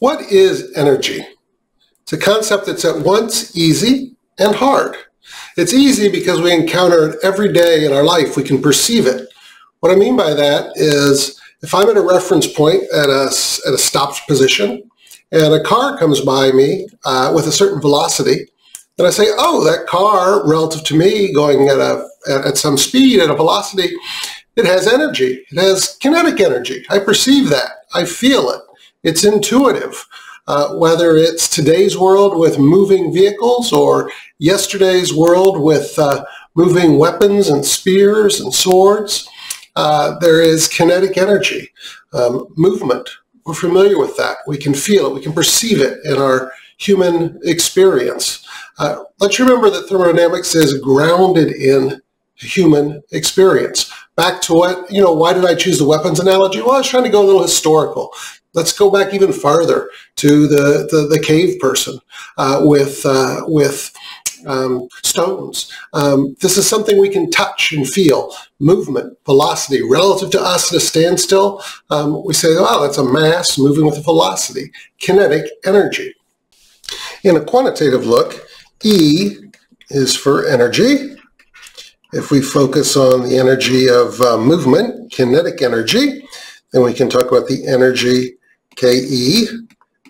What is energy? It's a concept that's at once easy and hard. It's easy because we encounter it every day in our life. We can perceive it. What I mean by that is if I'm at a reference point at a, at a stopped position and a car comes by me uh, with a certain velocity, then I say, oh, that car relative to me going at, a, at some speed, at a velocity, it has energy. It has kinetic energy. I perceive that. I feel it. It's intuitive. Uh, whether it's today's world with moving vehicles or yesterday's world with uh, moving weapons and spears and swords, uh, there is kinetic energy, um, movement. We're familiar with that. We can feel it. We can perceive it in our human experience. Uh, let's remember that thermodynamics is grounded in human experience. Back to what, you know, why did I choose the weapons analogy? Well, I was trying to go a little historical. Let's go back even farther to the, the, the cave person uh, with, uh, with um, stones. Um, this is something we can touch and feel. Movement, velocity, relative to us at a standstill, um, we say, oh, that's a mass moving with a velocity. Kinetic energy. In a quantitative look, E is for energy. If we focus on the energy of uh, movement, kinetic energy, then we can talk about the energy KE,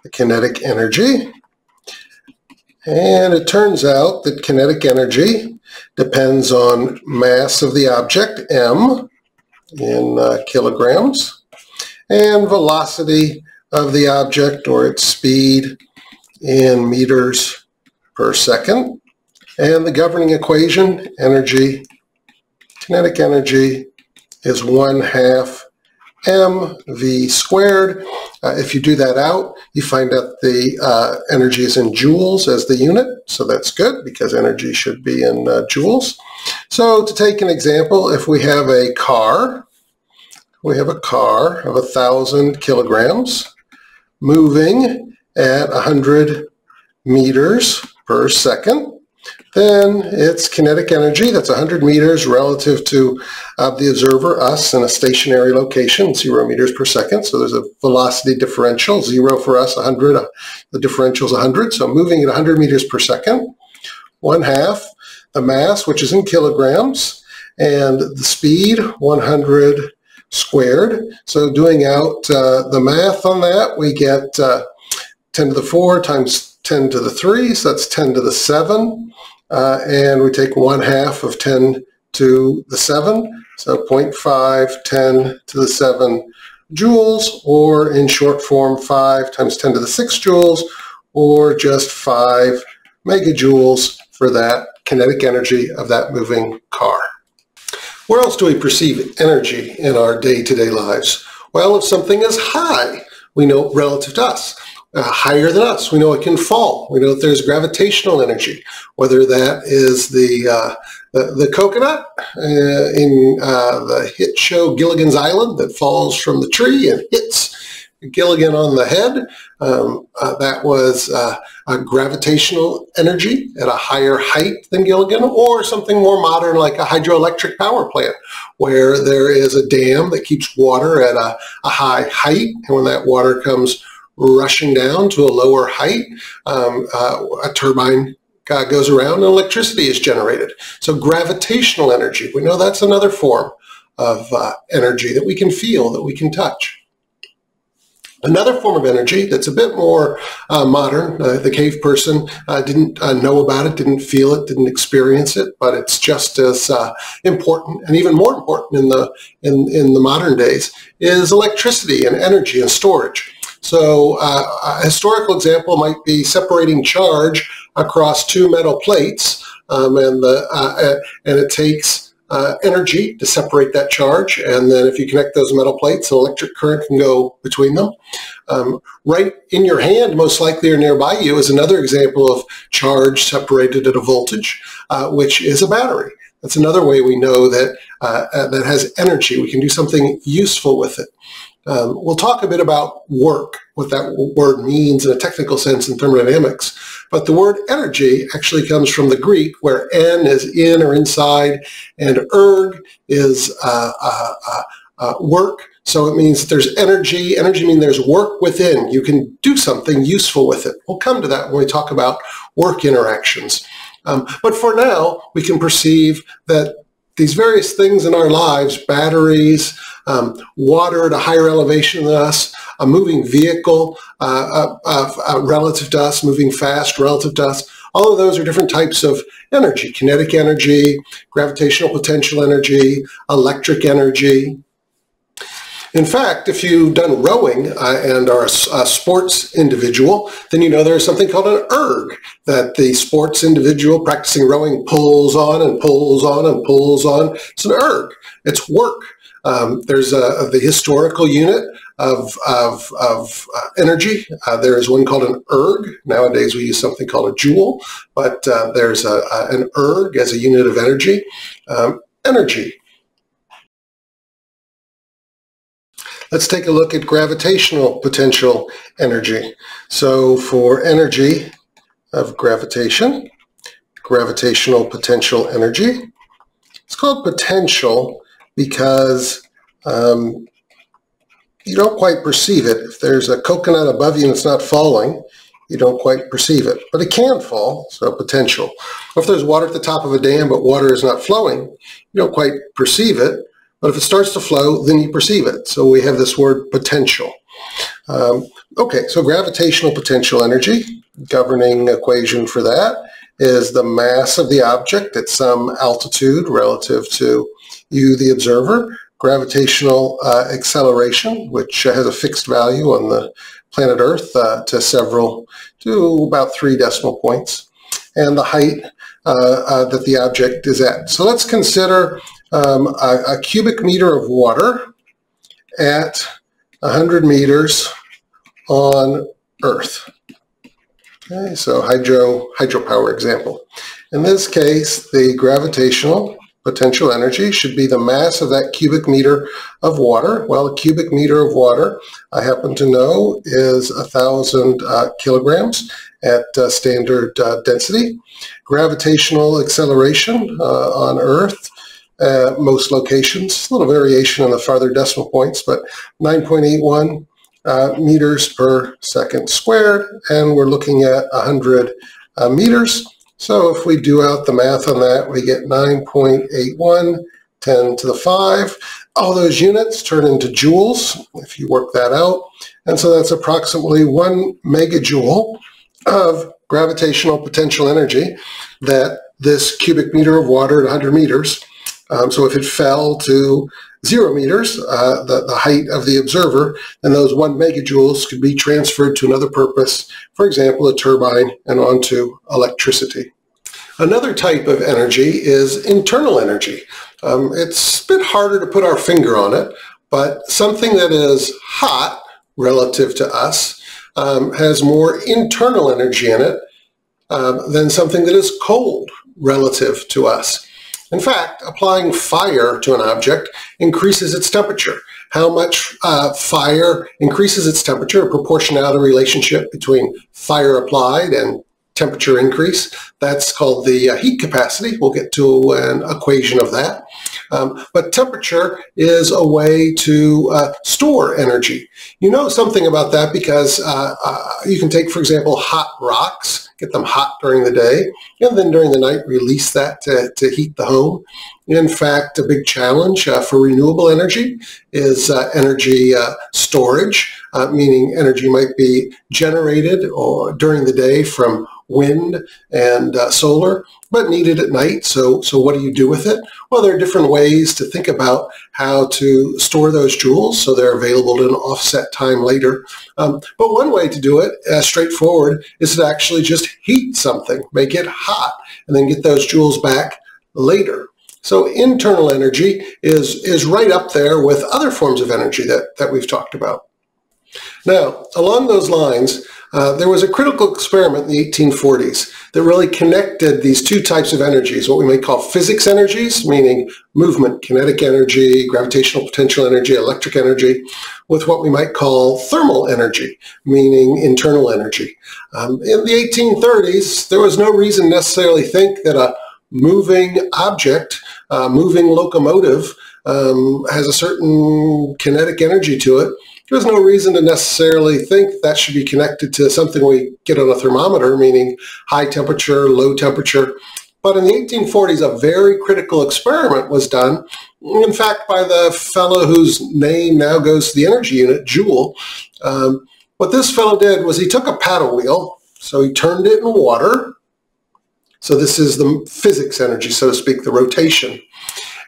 the kinetic energy. And it turns out that kinetic energy depends on mass of the object, m, in uh, kilograms, and velocity of the object or its speed in meters per second. And the governing equation, energy, kinetic energy, is 1 half mv squared. Uh, if you do that out, you find out the uh, energy is in joules as the unit, so that's good because energy should be in uh, joules. So to take an example, if we have a car, we have a car of a thousand kilograms moving at 100 meters per second then it's kinetic energy. That's 100 meters relative to uh, the observer, us, in a stationary location, zero meters per second. So there's a velocity differential, zero for us, 100. Uh, the differential is 100. So moving at 100 meters per second, one half the mass, which is in kilograms, and the speed, 100 squared. So doing out uh, the math on that, we get uh, 10 to the 4 times 10 to the 3, so that's 10 to the 7 uh, and we take one half of 10 to the 7, so 0.5, 10 to the 7 joules, or in short form, 5 times 10 to the 6 joules, or just 5 megajoules for that kinetic energy of that moving car. Where else do we perceive energy in our day-to-day -day lives? Well, if something is high, we know relative to us uh, higher than us. We know it can fall. We know that there's gravitational energy, whether that is the uh, the, the, coconut uh, in uh, the hit show Gilligan's Island that falls from the tree and hits Gilligan on the head. Um, uh, that was uh, a gravitational energy at a higher height than Gilligan, or something more modern like a hydroelectric power plant, where there is a dam that keeps water at a, a high height, and when that water comes rushing down to a lower height, um, uh, a turbine uh, goes around and electricity is generated. So gravitational energy, we know that's another form of uh, energy that we can feel, that we can touch. Another form of energy that's a bit more uh, modern, uh, the cave person uh, didn't uh, know about it, didn't feel it, didn't experience it, but it's just as uh, important and even more important in the, in, in the modern days, is electricity and energy and storage. So uh, a historical example might be separating charge across two metal plates, um, and, the, uh, and it takes uh, energy to separate that charge. And then if you connect those metal plates, an electric current can go between them. Um, right in your hand, most likely or nearby you, is another example of charge separated at a voltage, uh, which is a battery. That's another way we know that uh, uh, that has energy. We can do something useful with it. Um, we'll talk a bit about work, what that word means in a technical sense in thermodynamics. But the word energy actually comes from the Greek, where en is in or inside, and erg is uh, uh, uh, uh, work. So it means there's energy. Energy means there's work within. You can do something useful with it. We'll come to that when we talk about work interactions. Um, but for now, we can perceive that these various things in our lives, batteries, um, water at a higher elevation than us, a moving vehicle uh, uh, uh, relative to us, moving fast relative to us, all of those are different types of energy, kinetic energy, gravitational potential energy, electric energy. In fact, if you've done rowing uh, and are a, a, sports individual, then you know there's something called an erg that the sports individual practicing rowing pulls on and pulls on and pulls on. It's an erg. It's work. Um, there's a, the historical unit of, of, of uh, energy. Uh, there is one called an erg. Nowadays we use something called a joule, but uh, there's a, an erg as a unit of energy. Um, energy Let's take a look at gravitational potential energy. So for energy of gravitation, gravitational potential energy, it's called potential because um, you don't quite perceive it. If there's a coconut above you and it's not falling, you don't quite perceive it. But it can fall, so potential. Or if there's water at the top of a dam but water is not flowing, you don't quite perceive it. But if it starts to flow, then you perceive it. So we have this word potential. Um, okay, so gravitational potential energy, governing equation for that is the mass of the object at some altitude relative to you, the observer, gravitational uh, acceleration, which has a fixed value on the planet Earth uh, to several, to about three decimal points, and the height uh, uh that the object is at. So let's consider um, a, a, cubic meter of water at 100 meters on Earth. Okay, so hydro hydropower example. In this case, the gravitational potential energy should be the mass of that cubic meter of water. Well, a cubic meter of water, I happen to know, is a thousand uh, kilograms at uh, standard uh, density. Gravitational acceleration uh, on Earth at most locations. A little variation on the farther decimal points, but 9.81 uh, meters per second squared, and we're looking at 100 uh, meters. So if we do out the math on that, we get 9.81, 10 to the 5. All those units turn into joules, if you work that out. And so that's approximately one megajoule of gravitational potential energy that this cubic meter of water at 100 meters um, so if it fell to zero meters, uh, the, the height of the observer, then those one megajoules could be transferred to another purpose, for example, a turbine and onto electricity. Another type of energy is internal energy. Um, it's a bit harder to put our finger on it, but something that is hot relative to us um, has more internal energy in it um, than something that is cold relative to us. In fact, applying fire to an object increases its temperature. How much uh, fire increases its temperature, a proportionality relationship between fire applied and temperature increase. That's called the uh, heat capacity. We'll get to an equation of that. Um, but temperature is a way to uh, store energy. You know something about that because uh, uh, you can take, for example, hot rocks, get them hot during the day, and then during the night release that to, to heat the home. In fact, a big challenge uh, for renewable energy is uh, energy uh, storage, meaning energy might be generated or during the day from wind and uh, solar, but needed at night. So, so what do you do with it? Well, there are different ways to think about how to store those joules so they're available at an offset time later. Um, but one way to do it, uh, straightforward, is to actually just heat something, make it hot, and then get those joules back later. So internal energy is, is right up there with other forms of energy that, that we've talked about. Now, along those lines, uh, there was a critical experiment in the 1840s that really connected these two types of energies, what we might call physics energies, meaning movement, kinetic energy, gravitational potential energy, electric energy, with what we might call thermal energy, meaning internal energy. Um, in the 1830s, there was no reason necessarily think that a moving object, a moving locomotive, um, has a certain kinetic energy to it. There's no reason to necessarily think that should be connected to something we get on a thermometer, meaning high temperature, low temperature. But in the 1840s, a very critical experiment was done, in fact, by the fellow whose name now goes to the energy unit, Joule. Um, what this fellow did was he took a paddle wheel, so he turned it in water. So this is the physics energy, so to speak, the rotation.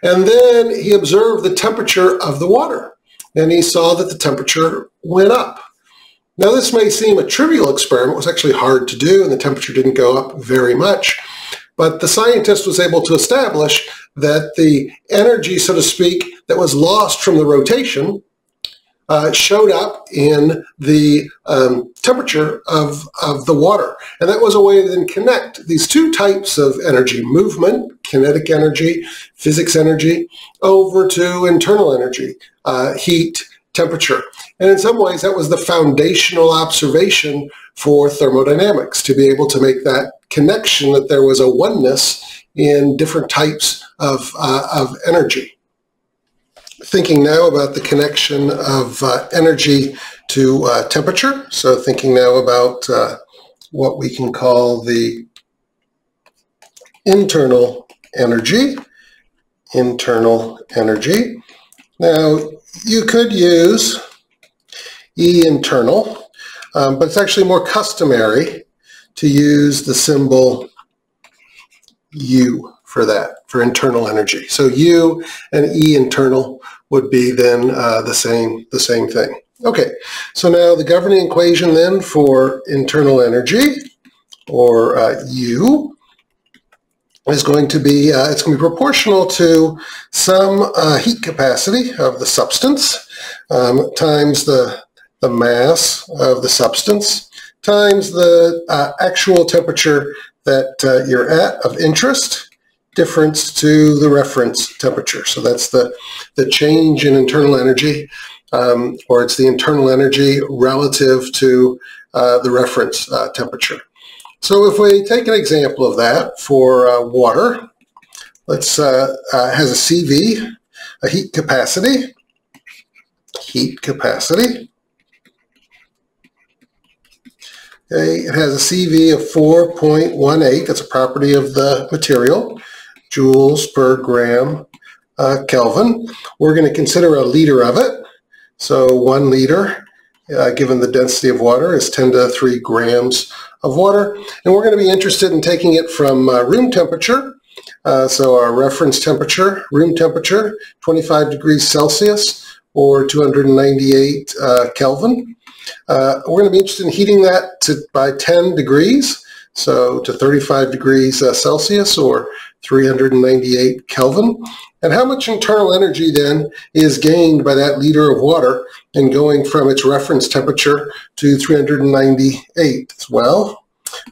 And then he observed the temperature of the water, and he saw that the temperature went up. Now this may seem a trivial experiment, it was actually hard to do, and the temperature didn't go up very much. But the scientist was able to establish that the energy, so to speak, that was lost from the rotation uh, showed up in the um, temperature of, of the water. And that was a way to then connect these two types of energy, movement, kinetic energy, physics energy, over to internal energy, uh, heat, temperature. And in some ways, that was the foundational observation for thermodynamics, to be able to make that connection that there was a oneness in different types of, uh, of energy thinking now about the connection of uh, energy to uh, temperature. So thinking now about uh, what we can call the internal energy. Internal energy. Now you could use E internal, um, but it's actually more customary to use the symbol U for that, for internal energy. So U and E internal would be then uh, the same the same thing. Okay, so now the governing equation then for internal energy, or uh, U, is going to be, uh, it's going to be proportional to some uh, heat capacity of the substance um, times the, the mass of the substance times the uh, actual temperature that uh, you're at of interest difference to the reference temperature. So that's the, the change in internal energy, um, or it's the internal energy relative to uh, the reference uh, temperature. So if we take an example of that for uh, water, let's uh, uh, has a CV, a heat capacity, heat capacity. Okay, it has a CV of 4.18. That's a property of the material joules per gram uh, Kelvin. We're going to consider a liter of it. So one liter, uh, given the density of water, is 10 to the 3 grams of water. And we're going to be interested in taking it from uh, room temperature. Uh, so our reference temperature, room temperature, 25 degrees Celsius or 298 uh, Kelvin. Uh, we're going to be interested in heating that to, by 10 degrees, so to 35 degrees Celsius or 398 Kelvin. And how much internal energy then is gained by that liter of water and going from its reference temperature to 398? Well,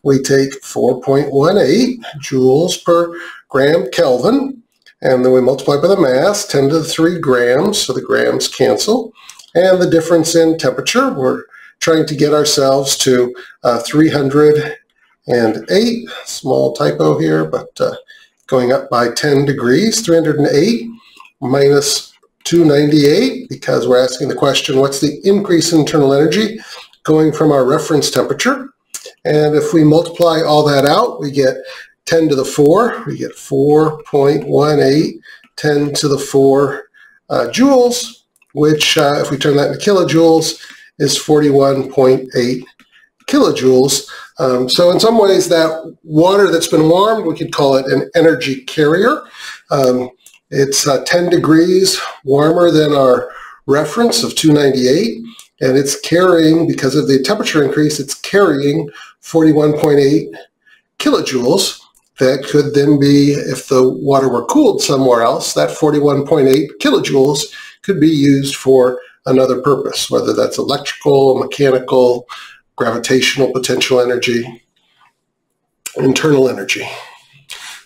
we take 4.18 joules per gram Kelvin, and then we multiply by the mass, 10 to the 3 grams, so the grams cancel. And the difference in temperature, we're trying to get ourselves to uh, 308, small typo here, but uh, going up by 10 degrees, 308 minus 298, because we're asking the question, what's the increase in internal energy going from our reference temperature? And if we multiply all that out, we get 10 to the 4. We get 4.18, 10 to the 4 uh, joules, which, uh, if we turn that into kilojoules, is 41.8 kilojoules. Um, so in some ways that water that's been warmed, we could call it an energy carrier. Um, it's uh, 10 degrees warmer than our reference of 298 and it's carrying, because of the temperature increase, it's carrying 41.8 kilojoules. That could then be, if the water were cooled somewhere else, that 41.8 kilojoules could be used for another purpose, whether that's electrical, mechanical, gravitational potential energy, internal energy.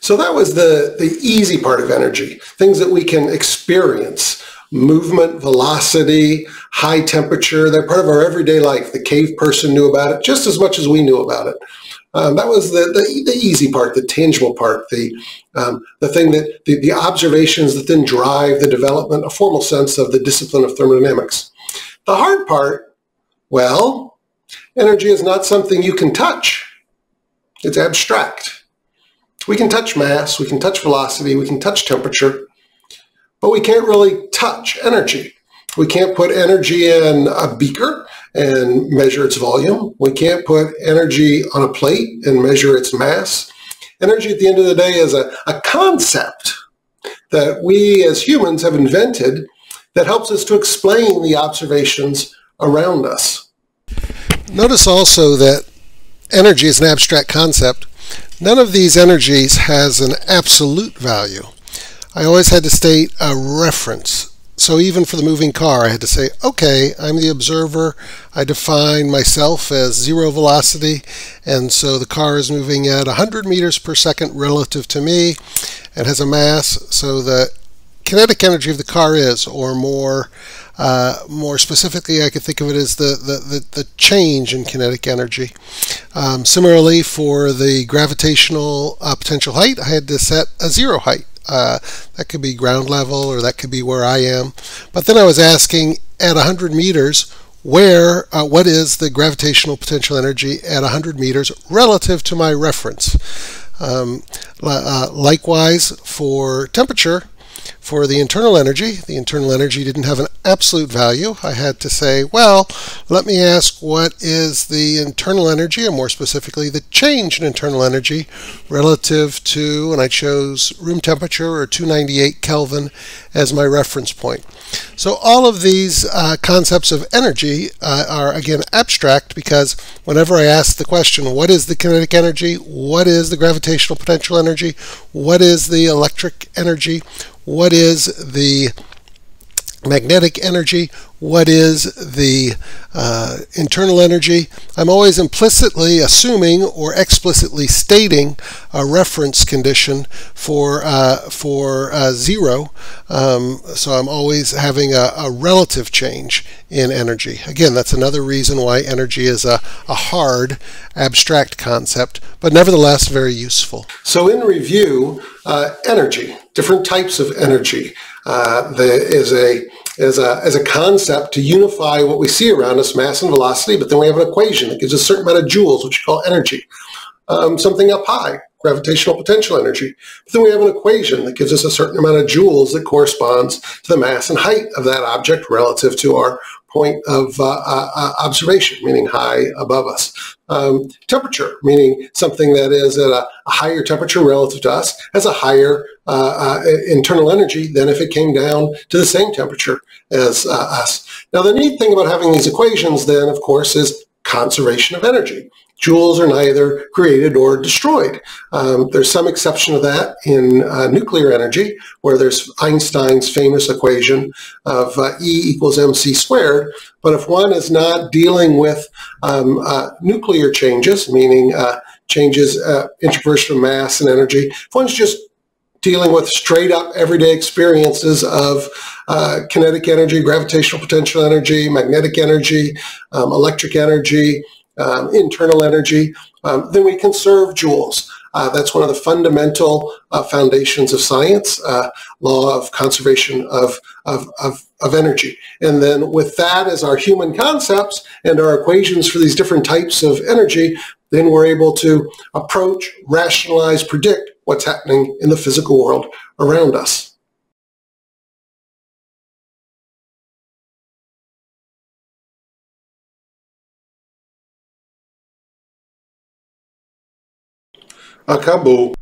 So that was the, the easy part of energy, things that we can experience, movement, velocity, high temperature, they're part of our everyday life. The cave person knew about it just as much as we knew about it. Um, that was the, the, the, easy part, the tangible part, the, um, the thing that, the, the observations that then drive the development, a formal sense of the discipline of thermodynamics. The hard part, well, energy is not something you can touch. It's abstract. We can touch mass, we can touch velocity, we can touch temperature, but we can't really touch energy. We can't put energy in a beaker and measure its volume. We can't put energy on a plate and measure its mass. Energy at the end of the day is a, a concept that we as humans have invented that helps us to explain the observations around us. Notice also that energy is an abstract concept. None of these energies has an absolute value. I always had to state a reference so even for the moving car, I had to say, okay, I'm the observer. I define myself as zero velocity, and so the car is moving at 100 meters per second relative to me and has a mass. So the kinetic energy of the car is, or more, uh, more specifically, I could think of it as the, the, the, the change in kinetic energy. Um, similarly, for the gravitational uh, potential height, I had to set a zero height. Uh, that could be ground level or that could be where I am. But then I was asking at 100 meters, where, uh, what is the gravitational potential energy at 100 meters relative to my reference? Um, uh, likewise, for temperature, for the internal energy, the internal energy didn't have an absolute value. I had to say, well, let me ask what is the internal energy, and more specifically, the change in internal energy relative to, and I chose room temperature or 298 Kelvin as my reference point. So all of these uh, concepts of energy uh, are again abstract because whenever I ask the question, what is the kinetic energy? What is the gravitational potential energy? What is the electric energy? What is the magnetic energy, what is the uh, internal energy. I'm always implicitly assuming or explicitly stating a reference condition for, uh, for uh, zero. Um, so I'm always having a, a, relative change in energy. Again, that's another reason why energy is a, a hard, abstract concept, but nevertheless very useful. So in review, uh, energy, different types of energy. Uh, there is a as a, as a concept to unify what we see around us, mass and velocity, but then we have an equation that gives a certain amount of joules, which we call energy. Um, something up high, gravitational potential energy. But then we have an equation that gives us a certain amount of joules that corresponds to the mass and height of that object relative to our point of uh, uh, uh, observation, meaning high above us. Um, temperature, meaning something that is at a, a, higher temperature relative to us, has a higher uh, uh internal energy than if it came down to the same temperature as uh, us. Now, the neat thing about having these equations then, of course, is conservation of energy joules are neither created nor destroyed. Um, there's some exception to that in uh, nuclear energy, where there's Einstein's famous equation of uh, E equals mc squared. But if one is not dealing with um, uh, nuclear changes, meaning uh, changes uh, introversion of mass and energy, if one's just dealing with straight up everyday experiences of uh, kinetic energy, gravitational potential energy, magnetic energy, um, electric energy, um, internal energy, um, then we conserve joules. Uh, that's one of the fundamental uh, foundations of science, uh, law of conservation of, of, of, of, energy. And then with that as our human concepts and our equations for these different types of energy, then we're able to approach, rationalize, predict what's happening in the physical world around us. acabou